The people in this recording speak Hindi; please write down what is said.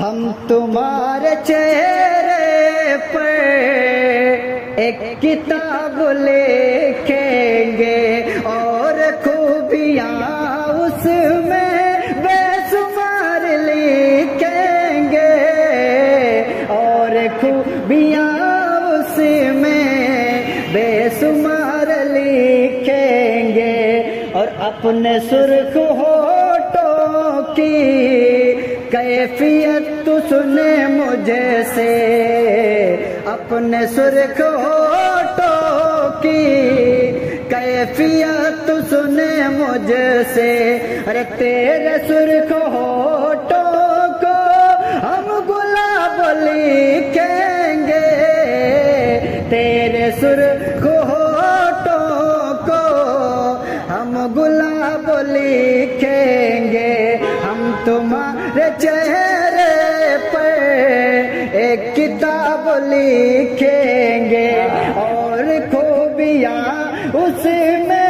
हम तुम्हारे चेहरे पर एक किताब लिखेंगे और खूबियाँ उसमें बेसुमार लिखेंगे और खूबियाँ उसमें बेसुमार लिखेंगे और अपने सुर्ख होठों की कैफियत तू सुने मुझे से, अपने सुर्ख होठों की। कैफियत तू सुने मुझे से, अरे तेरे सुर्ख होठों को हम गुलाब लिखेंगे। तेरे सुर्ख होठों को हम गुलाब लिखेंगे। तुम्हारे चेहरे पर एक किताब लिखेंगे और खूबियाँ उसमें